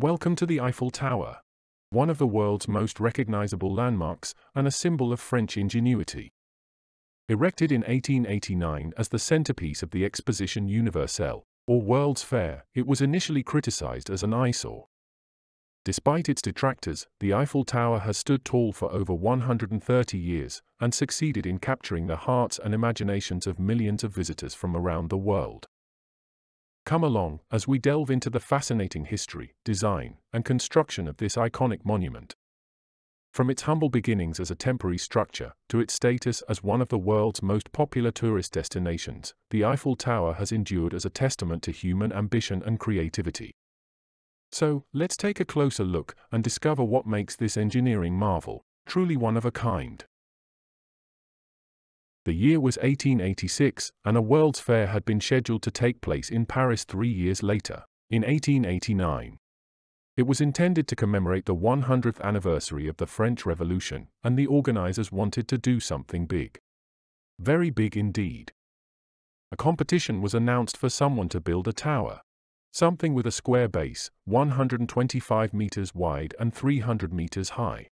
Welcome to the Eiffel Tower, one of the world's most recognizable landmarks and a symbol of French ingenuity. Erected in 1889 as the centerpiece of the Exposition Universelle, or World's Fair, it was initially criticized as an eyesore. Despite its detractors, the Eiffel Tower has stood tall for over 130 years and succeeded in capturing the hearts and imaginations of millions of visitors from around the world. Come along as we delve into the fascinating history, design, and construction of this iconic monument. From its humble beginnings as a temporary structure to its status as one of the world's most popular tourist destinations, the Eiffel Tower has endured as a testament to human ambition and creativity. So, let's take a closer look and discover what makes this engineering marvel truly one of a kind. The year was 1886, and a World's Fair had been scheduled to take place in Paris three years later, in 1889. It was intended to commemorate the 100th anniversary of the French Revolution, and the organizers wanted to do something big. Very big indeed. A competition was announced for someone to build a tower. Something with a square base, 125 meters wide and 300 meters high.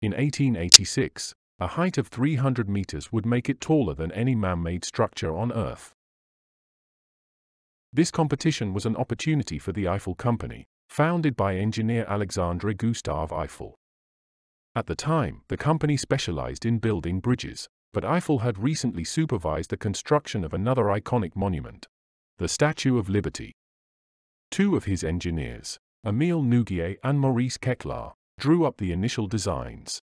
In 1886, a height of 300 meters would make it taller than any man-made structure on Earth. This competition was an opportunity for the Eiffel Company, founded by engineer Alexandre Gustave Eiffel. At the time, the company specialized in building bridges, but Eiffel had recently supervised the construction of another iconic monument, the Statue of Liberty. Two of his engineers, Émile Nouguier and Maurice Koechlin, drew up the initial designs.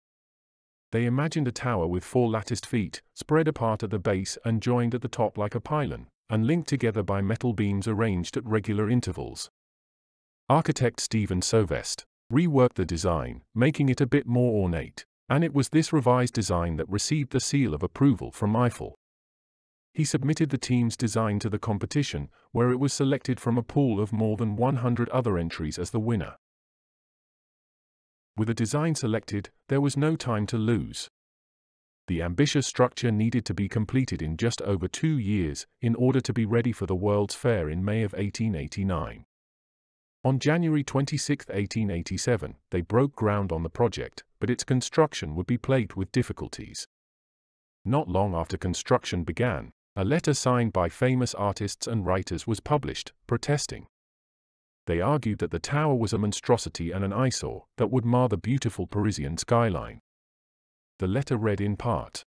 They imagined a tower with four latticed feet, spread apart at the base and joined at the top like a pylon, and linked together by metal beams arranged at regular intervals. Architect Stephen Sauvestre reworked the design, making it a bit more ornate, and it was this revised design that received the seal of approval from Eiffel. He submitted the team's design to the competition, where it was selected from a pool of more than 100 other entries as the winner. With a design selected, there was no time to lose. The ambitious structure needed to be completed in just over two years in order to be ready for the World's Fair in May of 1889. On January 26, 1887, they broke ground on the project, but its construction would be plagued with difficulties. Not long after construction began, a letter signed by famous artists and writers was published, protesting they argued that the tower was a monstrosity and an eyesore that would mar the beautiful Parisian skyline. The letter read in part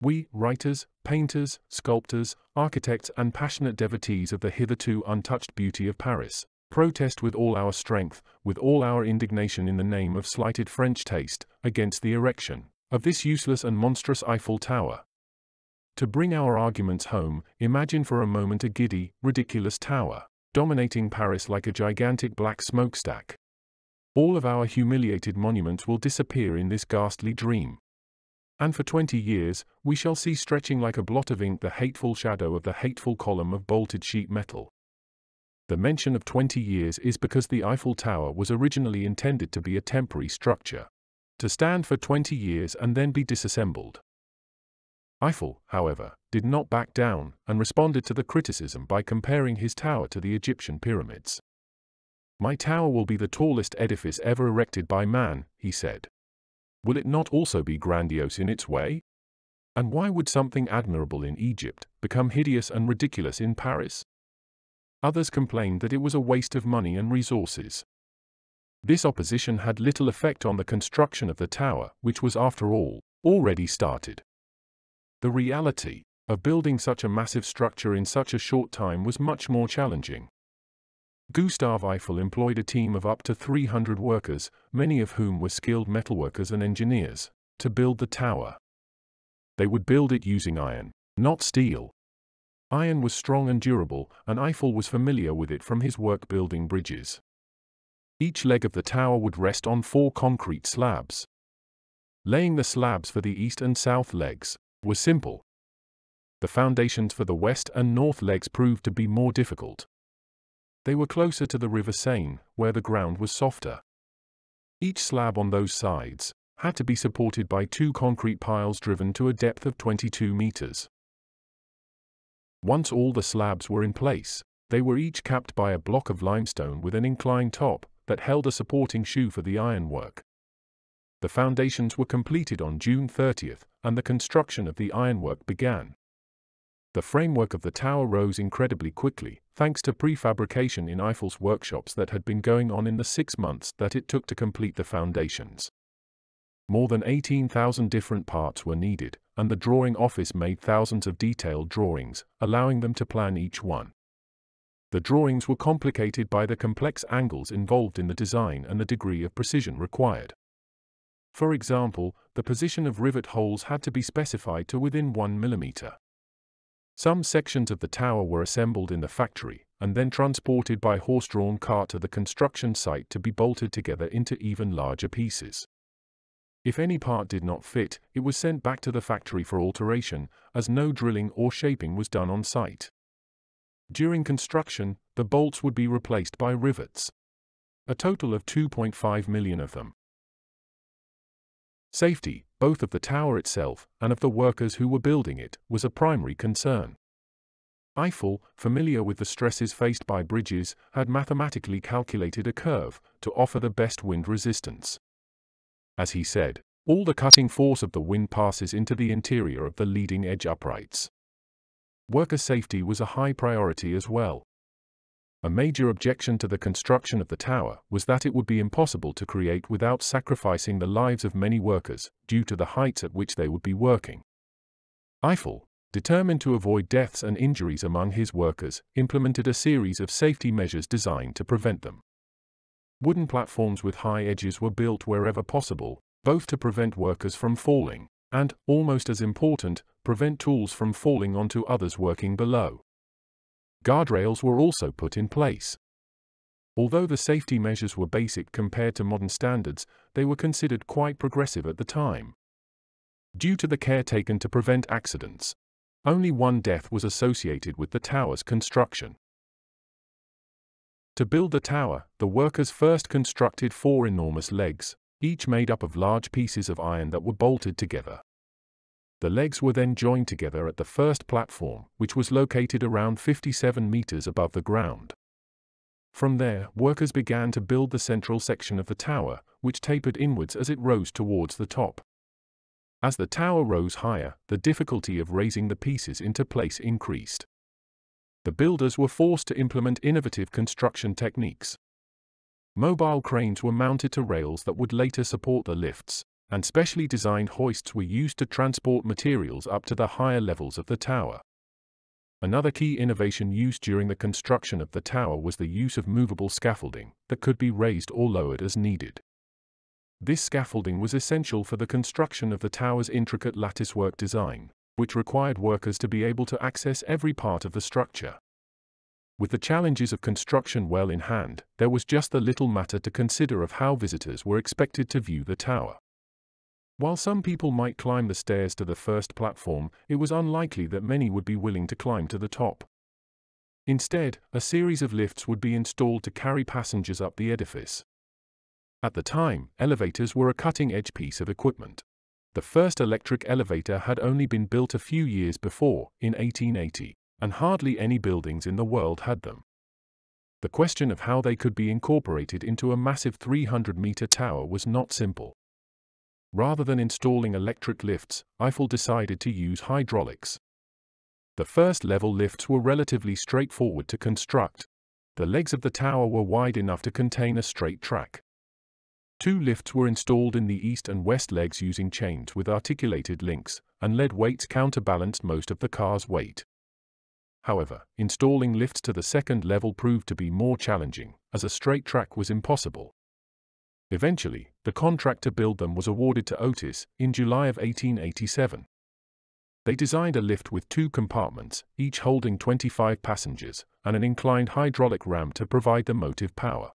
We, writers, painters, sculptors, architects, and passionate devotees of the hitherto untouched beauty of Paris, protest with all our strength, with all our indignation in the name of slighted French taste, against the erection of this useless and monstrous Eiffel Tower. To bring our arguments home, imagine for a moment a giddy, ridiculous tower dominating Paris like a gigantic black smokestack. All of our humiliated monuments will disappear in this ghastly dream. And for twenty years, we shall see stretching like a blot of ink the hateful shadow of the hateful column of bolted sheet metal. The mention of 20 years is because the Eiffel Tower was originally intended to be a temporary structure. To stand for 20 years and then be disassembled. Eiffel, however, did not back down and responded to the criticism by comparing his tower to the Egyptian pyramids. My tower will be the tallest edifice ever erected by man, he said. Will it not also be grandiose in its way? And why would something admirable in Egypt become hideous and ridiculous in Paris? Others complained that it was a waste of money and resources. This opposition had little effect on the construction of the tower, which was after all, already started. The reality of building such a massive structure in such a short time was much more challenging. Gustave Eiffel employed a team of up to 300 workers, many of whom were skilled metalworkers and engineers, to build the tower. They would build it using iron, not steel. Iron was strong and durable, and Eiffel was familiar with it from his work building bridges. Each leg of the tower would rest on four concrete slabs. Laying the slabs for the east and south legs, were simple. The foundations for the west and north legs proved to be more difficult. They were closer to the River Seine, where the ground was softer. Each slab on those sides had to be supported by two concrete piles driven to a depth of 22 meters. Once all the slabs were in place, they were each capped by a block of limestone with an inclined top, that held a supporting shoe for the ironwork. The foundations were completed on June 30th, and the construction of the ironwork began. The framework of the tower rose incredibly quickly, thanks to prefabrication in Eiffel's workshops that had been going on in the six months that it took to complete the foundations. More than 18,000 different parts were needed, and the drawing office made thousands of detailed drawings, allowing them to plan each one. The drawings were complicated by the complex angles involved in the design and the degree of precision required. For example, the position of rivet holes had to be specified to within 1 millimeter. Some sections of the tower were assembled in the factory, and then transported by horse-drawn cart to the construction site to be bolted together into even larger pieces. If any part did not fit, it was sent back to the factory for alteration, as no drilling or shaping was done on site. During construction, the bolts would be replaced by rivets. A total of 2.5 million of them. Safety, both of the tower itself and of the workers who were building it, was a primary concern. Eiffel, familiar with the stresses faced by bridges, had mathematically calculated a curve to offer the best wind resistance. As he said, all the cutting force of the wind passes into the interior of the leading edge uprights. Worker safety was a high priority as well. A major objection to the construction of the tower was that it would be impossible to create without sacrificing the lives of many workers, due to the heights at which they would be working. Eiffel, determined to avoid deaths and injuries among his workers, implemented a series of safety measures designed to prevent them. Wooden platforms with high edges were built wherever possible, both to prevent workers from falling, and, almost as important, prevent tools from falling onto others working below. Guardrails were also put in place. Although the safety measures were basic compared to modern standards, they were considered quite progressive at the time. Due to the care taken to prevent accidents, only one death was associated with the tower's construction. To build the tower, the workers first constructed four enormous legs, each made up of large pieces of iron that were bolted together. The legs were then joined together at the first platform, which was located around 57 meters above the ground. From there, workers began to build the central section of the tower, which tapered inwards as it rose towards the top. As the tower rose higher, the difficulty of raising the pieces into place increased. The builders were forced to implement innovative construction techniques. Mobile cranes were mounted to rails that would later support the lifts, and specially designed hoists were used to transport materials up to the higher levels of the tower. Another key innovation used during the construction of the tower was the use of movable scaffolding that could be raised or lowered as needed. This scaffolding was essential for the construction of the tower's intricate latticework design, which required workers to be able to access every part of the structure. With the challenges of construction well in hand, there was just the little matter to consider of how visitors were expected to view the tower. While some people might climb the stairs to the first platform, it was unlikely that many would be willing to climb to the top. Instead, a series of lifts would be installed to carry passengers up the edifice. At the time, elevators were a cutting-edge piece of equipment. The first electric elevator had only been built a few years before, in 1880, and hardly any buildings in the world had them. The question of how they could be incorporated into a massive 300-meter tower was not simple. Rather than installing electric lifts, Eiffel decided to use hydraulics. The first level lifts were relatively straightforward to construct. The legs of the tower were wide enough to contain a straight track. Two lifts were installed in the east and west legs using chains with articulated links, and lead weights counterbalanced most of the car's weight. However, installing lifts to the second level proved to be more challenging, as a straight track was impossible. Eventually, the contract to build them was awarded to Otis in July of 1887. They designed a lift with two compartments, each holding 25 passengers, and an inclined hydraulic ram to provide the motive power.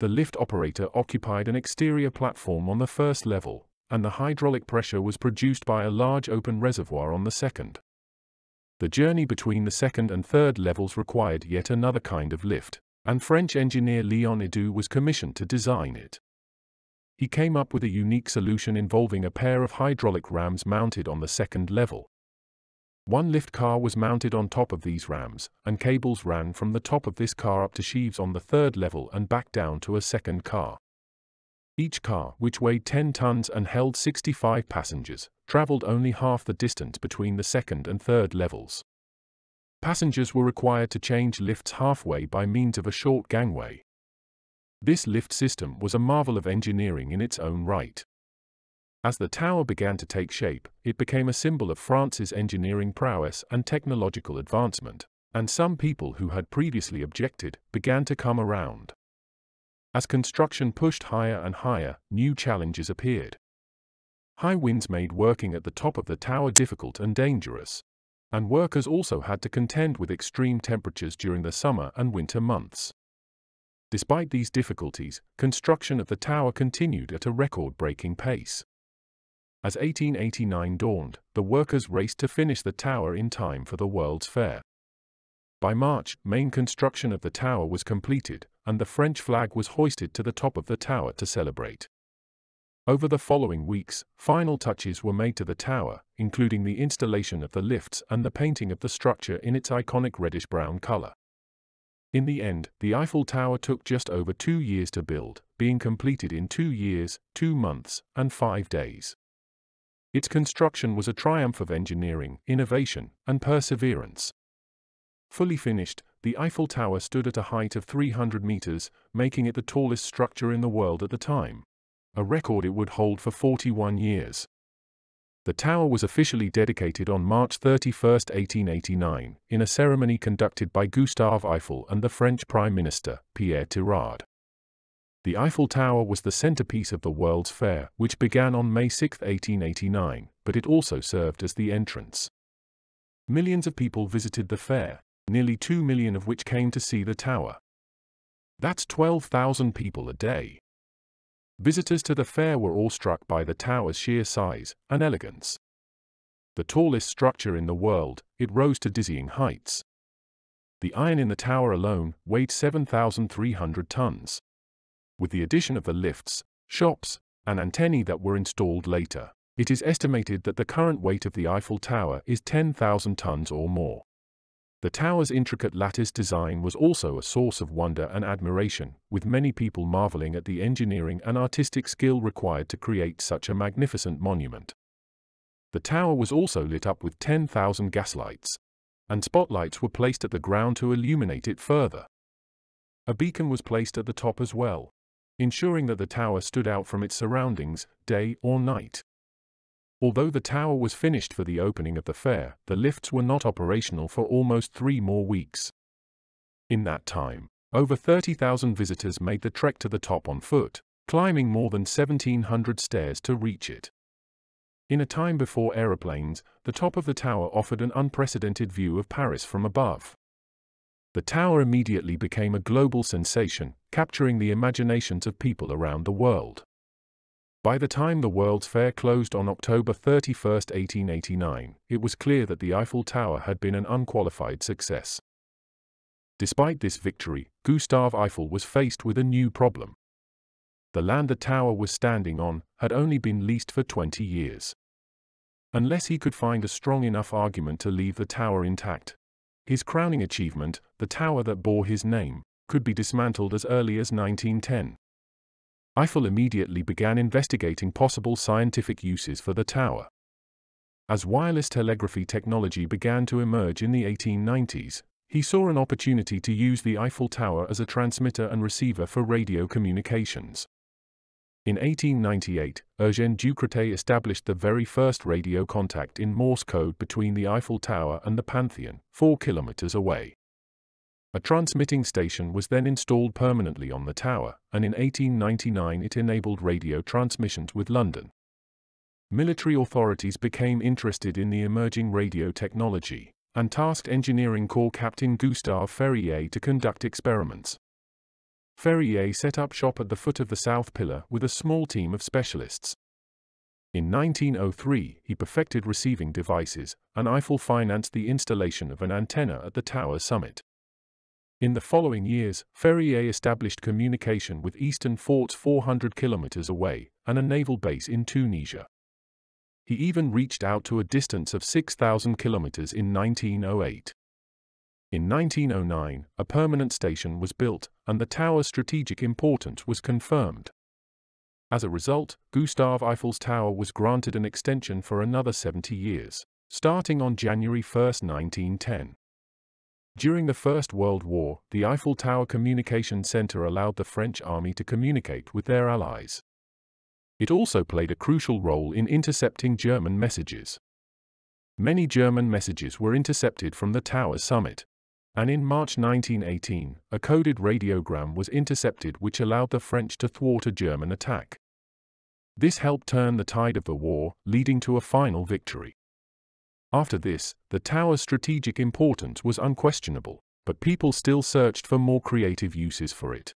The lift operator occupied an exterior platform on the first level, and the hydraulic pressure was produced by a large open reservoir on the second. The journey between the second and third levels required yet another kind of lift, and French engineer Leon Edoux was commissioned to design it. He came up with a unique solution involving a pair of hydraulic rams mounted on the second level. One lift car was mounted on top of these rams, and cables ran from the top of this car up to sheaves on the third level and back down to a second car. Each car, which weighed 10 tons and held 65 passengers, traveled only half the distance between the second and third levels. Passengers were required to change lifts halfway by means of a short gangway. This lift system was a marvel of engineering in its own right. As the tower began to take shape, it became a symbol of France's engineering prowess and technological advancement, and some people who had previously objected began to come around. As construction pushed higher and higher, new challenges appeared. High winds made working at the top of the tower difficult and dangerous, and workers also had to contend with extreme temperatures during the summer and winter months. Despite these difficulties, construction of the tower continued at a record-breaking pace. As 1889 dawned, the workers raced to finish the tower in time for the World's Fair. By March, main construction of the tower was completed, and the French flag was hoisted to the top of the tower to celebrate. Over the following weeks, final touches were made to the tower, including the installation of the lifts and the painting of the structure in its iconic reddish-brown color. In the end, the Eiffel Tower took just over two years to build, being completed in two years, two months, and five days. Its construction was a triumph of engineering, innovation, and perseverance. Fully finished, the Eiffel Tower stood at a height of 300 meters, making it the tallest structure in the world at the time, a record it would hold for 41 years. The tower was officially dedicated on March 31, 1889, in a ceremony conducted by Gustave Eiffel and the French Prime Minister, Pierre Tirard. The Eiffel Tower was the centerpiece of the World's Fair, which began on May 6, 1889, but it also served as the entrance. Millions of people visited the fair, nearly 2 million of which came to see the tower. That's 12,000 people a day. Visitors to the fair were awestruck by the tower's sheer size and elegance. The tallest structure in the world, it rose to dizzying heights. The iron in the tower alone weighed 7,300 tons with the addition of the lifts, shops, and antennae that were installed later. It is estimated that the current weight of the Eiffel Tower is 10,000 tons or more. The tower's intricate lattice design was also a source of wonder and admiration, with many people marveling at the engineering and artistic skill required to create such a magnificent monument. The tower was also lit up with 10,000 gaslights, and spotlights were placed at the ground to illuminate it further. A beacon was placed at the top as well ensuring that the tower stood out from its surroundings, day or night. Although the tower was finished for the opening of the fair, the lifts were not operational for almost three more weeks. In that time, over 30,000 visitors made the trek to the top on foot, climbing more than 1,700 stairs to reach it. In a time before aeroplanes, the top of the tower offered an unprecedented view of Paris from above. The tower immediately became a global sensation, capturing the imaginations of people around the world. By the time the World's Fair closed on October 31, 1889, it was clear that the Eiffel Tower had been an unqualified success. Despite this victory, Gustave Eiffel was faced with a new problem. The land the tower was standing on had only been leased for 20 years. Unless he could find a strong enough argument to leave the tower intact, his crowning achievement, the tower that bore his name, could be dismantled as early as 1910. Eiffel immediately began investigating possible scientific uses for the tower. As wireless telegraphy technology began to emerge in the 1890s, he saw an opportunity to use the Eiffel Tower as a transmitter and receiver for radio communications. In 1898, Eugène Ducretet established the very first radio contact in Morse code between the Eiffel Tower and the Pantheon, four kilometers away. A transmitting station was then installed permanently on the tower, and in 1899 it enabled radio transmissions with London. Military authorities became interested in the emerging radio technology, and tasked Engineering Corps Captain Gustave Ferrié to conduct experiments. Ferrié set up shop at the foot of the South Pillar with a small team of specialists. In 1903, he perfected receiving devices, and Eiffel financed the installation of an antenna at the tower summit. In the following years, Ferrié established communication with eastern forts 400 kilometers away and a naval base in Tunisia. He even reached out to a distance of 6,000 kilometers in 1908. In 1909, a permanent station was built, and the tower's strategic importance was confirmed. As a result, Gustave Eiffel's tower was granted an extension for another 70 years, starting on January 1, 1910. During the First World War, the Eiffel Tower Communication Center allowed the French army to communicate with their allies. It also played a crucial role in intercepting German messages. Many German messages were intercepted from the tower summit, and in March 1918, a coded radiogram was intercepted which allowed the French to thwart a German attack. This helped turn the tide of the war, leading to a final victory. After this, the tower's strategic importance was unquestionable, but people still searched for more creative uses for it.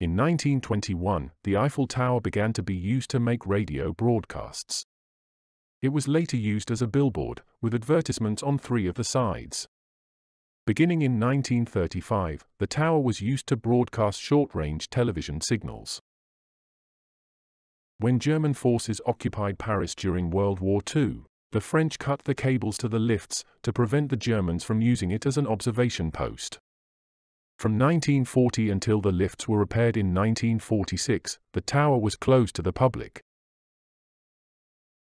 In 1921, the Eiffel Tower began to be used to make radio broadcasts. It was later used as a billboard, with advertisements on three of the sides. Beginning in 1935, the tower was used to broadcast short-range television signals. When German forces occupied Paris during World War II, the French cut the cables to the lifts to prevent the Germans from using it as an observation post. From 1940 until the lifts were repaired in 1946, the tower was closed to the public.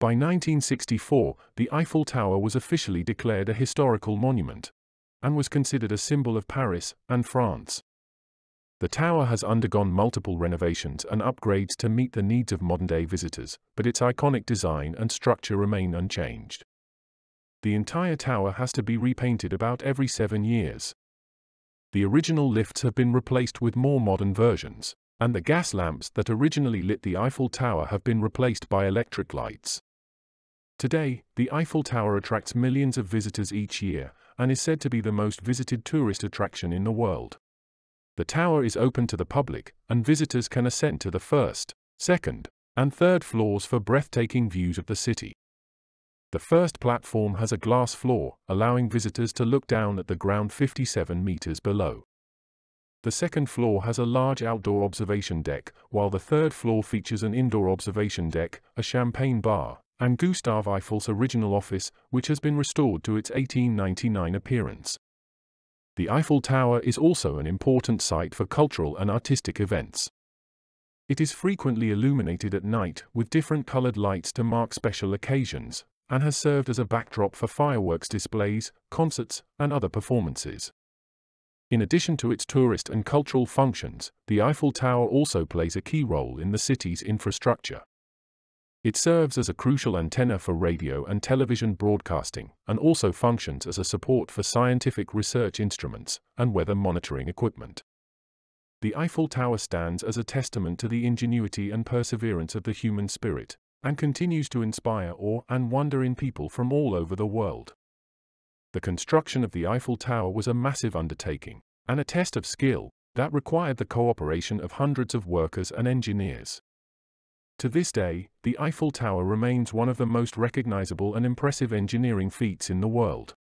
By 1964, the Eiffel Tower was officially declared a historical monument and was considered a symbol of Paris and France. The tower has undergone multiple renovations and upgrades to meet the needs of modern-day visitors, but its iconic design and structure remain unchanged. The entire tower has to be repainted about every seven years. The original lifts have been replaced with more modern versions, and the gas lamps that originally lit the Eiffel Tower have been replaced by electric lights. Today, the Eiffel Tower attracts millions of visitors each year, and is said to be the most visited tourist attraction in the world. The tower is open to the public, and visitors can ascend to the first, second, and third floors for breathtaking views of the city. The first platform has a glass floor, allowing visitors to look down at the ground 57 meters below. The second floor has a large outdoor observation deck, while the third floor features an indoor observation deck, a champagne bar, and Gustav Eiffel's original office, which has been restored to its 1899 appearance. The Eiffel Tower is also an important site for cultural and artistic events. It is frequently illuminated at night with different colored lights to mark special occasions, and has served as a backdrop for fireworks displays, concerts, and other performances. In addition to its tourist and cultural functions, the Eiffel Tower also plays a key role in the city's infrastructure. It serves as a crucial antenna for radio and television broadcasting, and also functions as a support for scientific research instruments and weather monitoring equipment. The Eiffel Tower stands as a testament to the ingenuity and perseverance of the human spirit, and continues to inspire awe and wonder in people from all over the world. The construction of the Eiffel Tower was a massive undertaking, and a test of skill, that required the cooperation of hundreds of workers and engineers. To this day, the Eiffel Tower remains one of the most recognizable and impressive engineering feats in the world.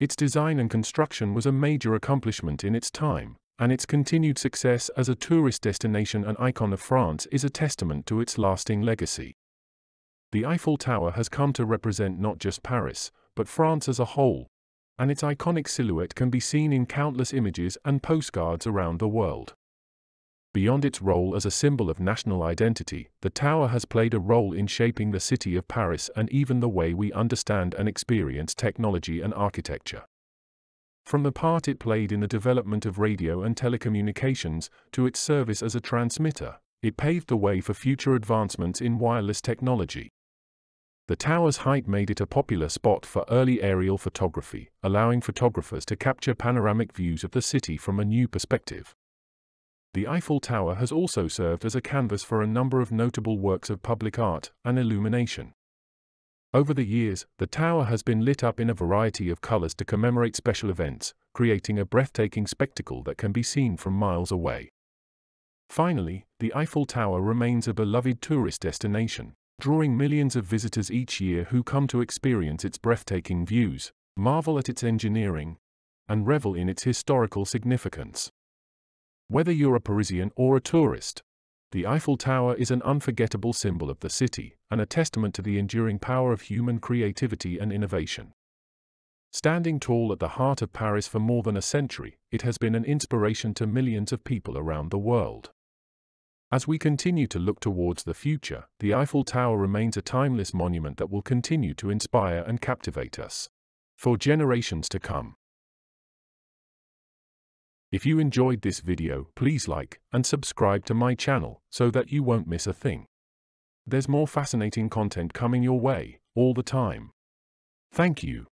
Its design and construction was a major accomplishment in its time, and its continued success as a tourist destination and icon of France is a testament to its lasting legacy. The Eiffel Tower has come to represent not just Paris, but France as a whole, and its iconic silhouette can be seen in countless images and postcards around the world. Beyond its role as a symbol of national identity, the tower has played a role in shaping the city of Paris and even the way we understand and experience technology and architecture. From the part it played in the development of radio and telecommunications to its service as a transmitter, it paved the way for future advancements in wireless technology. The tower's height made it a popular spot for early aerial photography, allowing photographers to capture panoramic views of the city from a new perspective. The Eiffel Tower has also served as a canvas for a number of notable works of public art and illumination. Over the years, the tower has been lit up in a variety of colors to commemorate special events, creating a breathtaking spectacle that can be seen from miles away. Finally, the Eiffel Tower remains a beloved tourist destination, drawing millions of visitors each year who come to experience its breathtaking views, marvel at its engineering, and revel in its historical significance. Whether you're a Parisian or a tourist, The Eiffel Tower is an unforgettable symbol of the city, and a testament to the enduring power of human creativity and innovation. Standing tall at the heart of Paris for more than a century, it has been an inspiration to millions of people around the world. As we continue to look towards the future, the Eiffel Tower remains a timeless monument that will continue to inspire and captivate us for generations to come. If you enjoyed this video, please like and subscribe to my channel so that you won't miss a thing. There's more fascinating content coming your way all the time. Thank you.